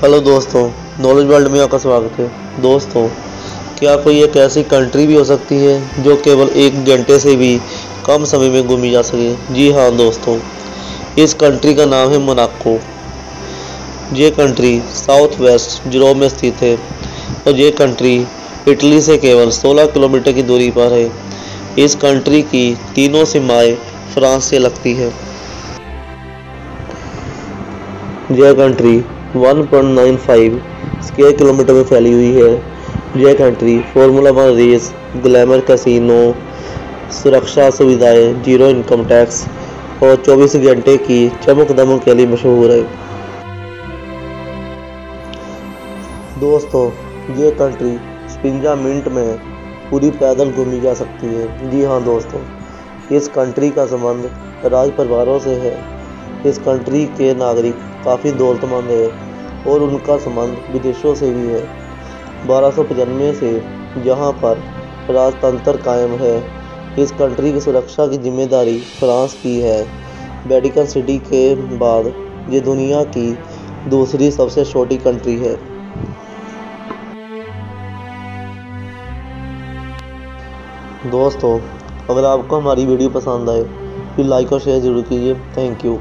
Hello दोस्तों knowledge world में आपका स्वागत है। दोस्तों, क्या कोई एक ऐसी कंट्री भी हो सकती है जो केवल एक घंटे से भी कम समय में घूमी जा सके? जी हाँ दोस्तों, इस कंट्री का नाम है मोनाको ये कंट्री साउथ वेस्ट यूरोप में स्थित है और ये कंट्री इटली से केवल 16 किलोमीटर की दूरी पर है। इस कंट्री की तीनों सीमाएँ फ्रांस से लगती है। यह कंट्री 1.95 स्क्वायर किलोमीटर में फैली हुई है। यह country formula one race glamour casino सुरक्षा सुविधाएँ ज़ीरो इनकम टैक्स और 24 घंटे की चमक दमक के लिए मशहूर है। दोस्तों ये कंट्री स्पिंजा मिंट में पूरी पैदल घूमी जा सकती है। जी हाँ दोस्तों, इस कंट्री का संबंध राज परिवारों से है। इस कंट्री के नागरिक काफ़ी दौलतमंद है और उनका संबंध विदेशों से भी है। बारह सौ जहाँ पर राजतंत्र कायम है। इस कंट्री की सुरक्षा की ज़िम्मेदारी फ्रांस की है। वेटिकन सिटी के बाद ये दुनिया की दूसरी सबसे छोटी कंट्री है। दोस्तों, अगर आपको हमारी वीडियो पसंद आए तो लाइक और शेयर ज़रूर कीजिए। Thank you